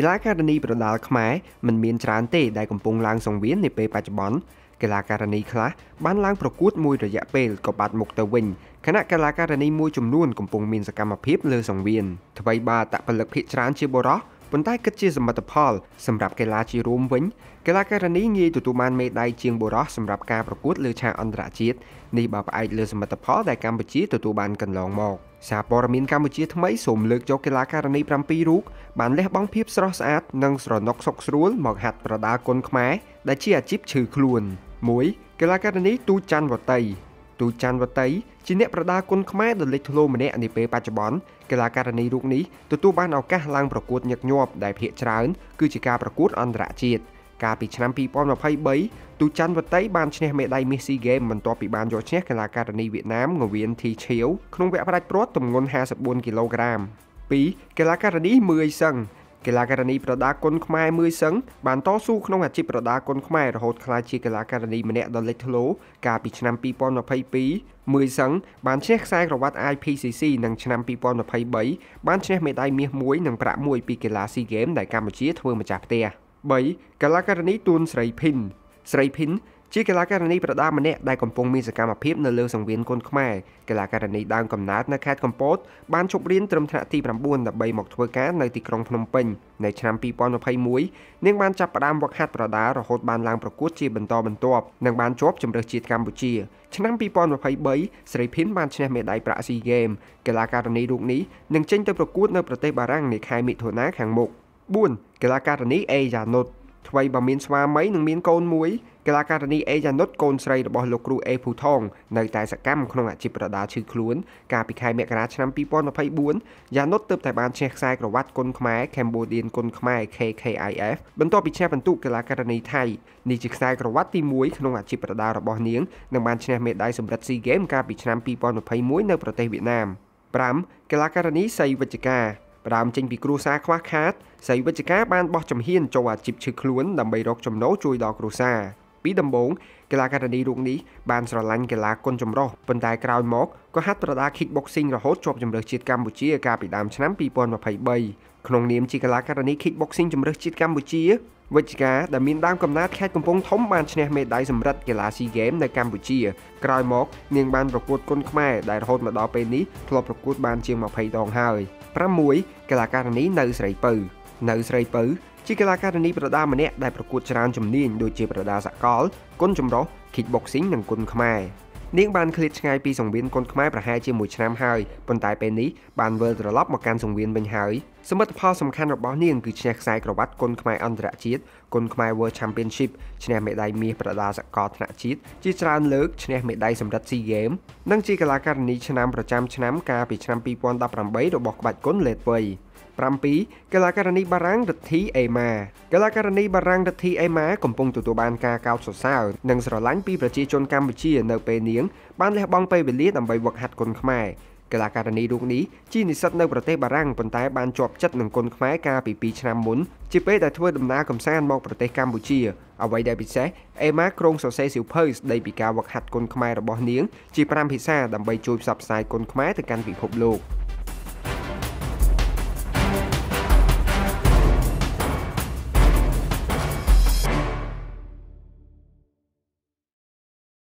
កីឡាករនីប្រដាល់ខ្មែរមិនមានច្រើនទេដែលកំពុងឡើងសង្វៀននាពេលបច្ចុប្បន្នកីឡាករនីខ្លះបានឡើងប្រកួតមួយរយៈពេលក៏បាត់មុខទៅវិញខណៈកីឡាករនីមួយចំនួនកំពុងមានសកម្មភាពលើសង្វៀនអ្វីបើតពលិកភាគច្រើនជាបុរស ប៉ុន្តែគិតជាសមិទ្ធផលសម្រាប់កីឡាជារួមវិញកីឡាករនីងាយទទួលបានមេដាយជាងបុរសសម្រាប់ការប្រកួតលើឆាកអន្តរជាតិនេះបើផ្អែកលើសមិទ្ធផលដែលកម្ពុជាទទួលបានកន្លងមកសារព័ត៌មានកម្ពុជាថ្មីសូមលើកយកកីឡាករនី7រូបបានលះបង់ភាពស្រស់ស្អាតនិងស្រណុកសុខស្រួលមកហាត់ប្រដាល់គុនខ្មែរដែលជាអាជីពឈឺខ្លួន1កីឡាករនីទូច័ន្ទវតី ទូច័ន្ទវតីជាអ្នកប្រដាល់គុនខ្មែរដ៏លេចធ្លោម្នាក់នាពេលបច្ចុប្បន្នកីឡាករនីរូបនេះទទួលបានឱកាសឡើងប្រកួតញឹកញាប់ដែលភាគច្រើនគឺជាការប្រកួតអន្តរជាតិកាលពីឆ្នាំ2023ទូច័ន្ទវតីបានឈ្នះមេដាយមាសស៊ីហ្គេមបន្ទាប់ពីបានយកឈ្នះកីឡាករនីវៀតណាមងវៀនធីឈៀវក្នុងវគ្គផ្ដាច់ព្រ័ត្រទម្ងន់54គីឡូក្រាម2កីឡាករនីមឿយសឹង កីឡាករនីប្រដាគុនខ្មែរមួយសឹងបានតស៊ូក្នុងអាជីពប្រដាគុនខ្មែររហូតក្លាយជាកីឡាករនីម្នាក់ដ៏លេចធ្លោកាលពីឆ្នាំ2022មួយសឹងបានឈ្នះខ្សែក្រវ៉ាត់ IPCC និងឆ្នាំ2023បានឈ្នះមេដាយមាសមួយនិងប្រាក់មួយពីកីឡា SEA Games ដែលកម្ពុជាធ្វើម្ចាស់ផ្ទះ3កីឡាករនីទួនស្រីភិនស្រីភិន ជាកីឡាករនីប្រដាល់ម្នាក់ដែលកំពុងមានសកម្មភាពនៅលើសង្វៀនគុនខ្មែរកីឡាករនីដើមកំណើតនៅខេត្តកំពតបានជប់រៀនត្រឹមថ្នាក់ទី9ដើម្បីមកធ្វើការនៅទីក្រុងភ្នំពេញនៅឆ្នាំ2021នាងបានចាប់ផ្ដើមវឹកហាត់ប្រដាល់រហូតបានឡើងប្រកួតជាបន្តបន្ទាប់និងបានជាប់ជម្រើសជាតិកម្ពុជាឆ្នាំ2023ស្រីភិនបានឈ្នះមេដាយប្រាក់ស៊ីហ្គេមកីឡាករនីរូបនេះនឹងចេញទៅប្រកួតនៅប្រទេសបារាំងនាខែមិថុនាខាងមុខ4កីឡាករនីអេយ៉ានុតថ្មីបើមានស្វាមីនិងមានកូនមួយ កីឡាករនីអេយ៉ានុតកូនស្រីរបស់លោកគ្រូអេភូថងនៅតែសកម្មក្នុងអាជីពប្រដាល់ឈឺខ្លួនកាលពីខែមករាឆ្នាំ2024យ៉ានុតទើបតែបានឈ្នះខ្សែក្រវ៉ាត់គុនខ្មែរ Cambodian គុនខ្មែរ KKIF បន្ទាប់ពីឈ្នះពិន្ទុកីឡាករនីថៃនេះជាខ្សែក្រវ៉ាត់ទី1ក្នុងអាជីពប្រដាល់របស់នាងនិងបានឈ្នះមេដាយសម្រិត SEA Games កាលពីឆ្នាំ2021នៅប្រទេសវៀតណាម5កីឡាករនីសីវិជ្ជការផ្ដើមចេញពីគ្រួសារខ្វះខាតសីវិជ្ជការបានបោះជំហានចូលអាជីពឈឺខ្លួនដើម្បីរកចំណូលជួយដល់គ្រួសារ ពីដំបូងកីឡាករនីរូបនេះបានស្រឡាញ់កីឡាគុនចម្រុះប៉ុន្តែក្រោយមកក៏ហាត់ប្រដាល់ kickboxing រហូតជាប់ជម្រើសជាតិកម្ពុជាកាលពីដើមឆ្នាំ2023ក្នុងនាមជាកីឡាករនី kickboxing ជម្រើសជាតិកម្ពុជាវិជ្ជការដែលមានដើមកំណើតខេត្តកំពង់ធំបានឈ្នះមេដាយសម្រិតកីឡា SEA Games នៅកម្ពុជាក្រោយមកនាងបានប្រកួតគុនខ្មែរដែលរហូតមកដល់ពេលនេះធ្លាប់ប្រកួតបានជាង20ដងហើយ6កីឡាករនីនៅស្រីពៅ នៅស្រីពៅជាកីឡាករនីប្រដាល់ម្នាក់ដែលប្រកួតច្រើនជំនាញដូចជាប្រដាល់សកលគុនចម្រុះ kickboxing និងគុនខ្មែរនាងបានឃ្លាតឆ្ងាយពីសង្វៀនគុនខ្មែរប្រហែលជាមួយឆ្នាំហើយប៉ុន្តែពេលនេះបានវិលត្រឡប់មកកាន់សង្វៀនវិញហើយសមិទ្ធផលសំខាន់របស់នាងគឺឈ្នះខ្សែក្រវ៉ាត់គុនខ្មែរអន្តរជាតិគុនខ្មែរ World Championship ឈ្នះមេដាយមាសប្រដាល់សកលថ្នាក់ជាតិជាច្រើនលើកឈ្នះមេដាយសម្រិត SEA Games និងជាកីឡាករនីឆ្នាំប្រចាំឆ្នាំកាលពីឆ្នាំ2018របស់ក្បាច់គុនលេតវ័យ 7កីឡាករនីបារាំងរិទ្ធីអេម៉ាកីឡាករនីបារាំងរិទ្ធីអេម៉ាកំពុងទទួលបានការកោតសរសើរនិងស្រឡាញ់ពីប្រជាជនកម្ពុជានៅពេលនាងបានលះបង់ពេលវេលាដើម្បីវឹកហាត់គុនខ្មែរកីឡាករនីរូបនេះជានិស្សិតនៅប្រទេសបារាំងប៉ុន្តែបានជាប់ចិត្តនឹងគុនខ្មែរកាលពី2ឆ្នាំមុនជាពេលដែលធ្វើដំណើរកម្សាន្តមកប្រទេសកម្ពុជាអ្វីដែលពិសេសអេម៉ាក្រុងសរសេរសៀវភៅស្ដីពីការវឹកហាត់គុនខ្មែររបស់នាងជា5ភាសាដើម្បីជួយផ្សព្វផ្សាយគុនខ្មែរទៅកាន់ពិភពលោក។